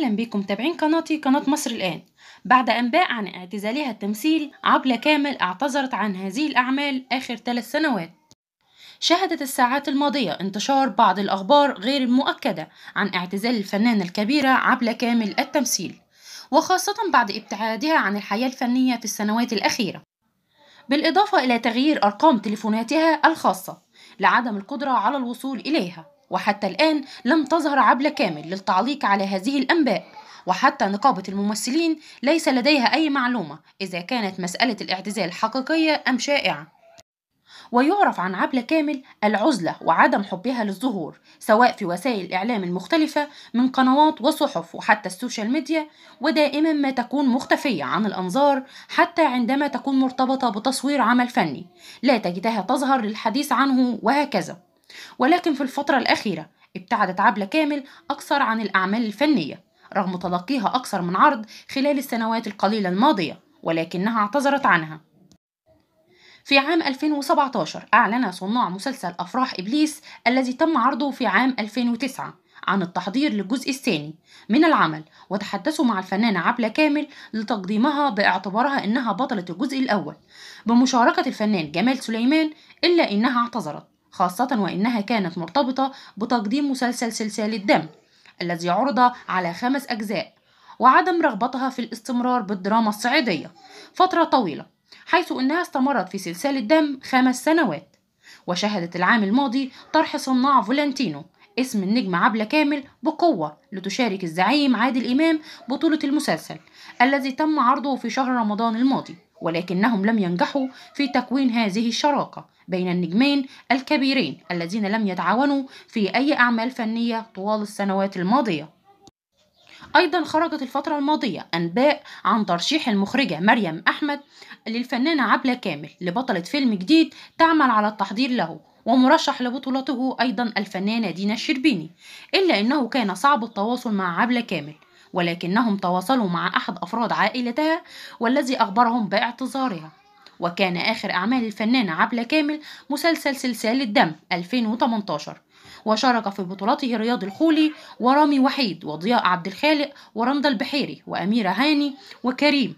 أهلا بكم متابعين قناتي قناة مصر الآن. بعد أنباء عن اعتزالها التمثيل عبلة كامل اعتذرت عن هذه الأعمال آخر ثلاث سنوات. شهدت الساعات الماضية انتشار بعض الأخبار غير المؤكدة عن اعتزال الفنانة الكبيرة عبلة كامل التمثيل وخاصة بعد ابتعادها عن الحياة الفنية في السنوات الأخيرة. بالإضافة إلى تغيير أرقام تليفوناتها الخاصة. لعدم القدرة على الوصول إليها وحتى الآن لم تظهر عبلة كامل للتعليق على هذه الأنباء. وحتى نقابة الممثلين ليس لديها أي معلومة إذا كانت مسألة الاعتزال حقيقية أم شائعة. ويعرف عن عبلة كامل العزلة وعدم حبها للظهور سواء في وسائل الإعلام المختلفة من قنوات وصحف وحتى السوشيال ميديا ودائما ما تكون مختفية عن الأنظار حتى عندما تكون مرتبطة بتصوير عمل فني لا تجدها تظهر للحديث عنه وهكذا. ولكن في الفترة الأخيرة ابتعدت عبلة كامل أكثر عن الأعمال الفنية رغم تلقيها أكثر من عرض خلال السنوات القليلة الماضية ولكنها اعتذرت عنها. في عام 2017 أعلن صناع مسلسل أفراح إبليس الذي تم عرضه في عام 2009 عن التحضير للجزء الثاني من العمل وتحدثوا مع الفنانة عبلة كامل لتقديمها باعتبارها إنها بطلة الجزء الأول. بمشاركة الفنان جمال سليمان إلا إنها اعتذرت خاصة وإنها كانت مرتبطة بتقديم مسلسل سلسال الدم الذي عرض على خمس أجزاء وعدم رغبتها في الاستمرار بالدراما الصعيدية فترة طويلة. حيث أنها استمرت في سلسال الدم خمس سنوات. وشهدت العام الماضي طرح صناع فولنتينو اسم النجم عبلة كامل بقوة لتشارك الزعيم عادل إمام بطولة المسلسل الذي تم عرضه في شهر رمضان الماضي ولكنهم لم ينجحوا في تكوين هذه الشراكة بين النجمين الكبيرين الذين لم يتعاونوا في أي أعمال فنية طوال السنوات الماضية. أيضا خرجت الفترة الماضية أنباء عن ترشيح المخرجة مريم أحمد للفنانة عبلة كامل لبطلة فيلم جديد تعمل على التحضير له ومرشح لبطولته أيضا الفنانة دينا الشربيني إلا أنه كان صعب التواصل مع عبلة كامل ولكنهم تواصلوا مع أحد أفراد عائلتها والذي أخبرهم باعتذارها. وكان آخر أعمال الفنانة عبلة كامل مسلسل سلسال الدم 2018 وشارك في بطولته رياض الخولي ورامي وحيد وضياء عبد الخالق ورندا البحيري وأميرة هاني وكريم.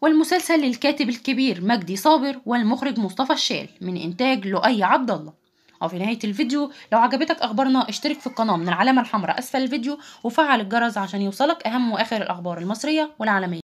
والمسلسل للكاتب الكبير مجدي صابر والمخرج مصطفى الشال من إنتاج لؤي عبد الله. وفي نهاية الفيديو لو عجبتك أخبارنا اشترك في القناة من العلامة الحمراء أسفل الفيديو وفعل الجرس عشان يوصلك أهم وآخر الأخبار المصرية والعالمية.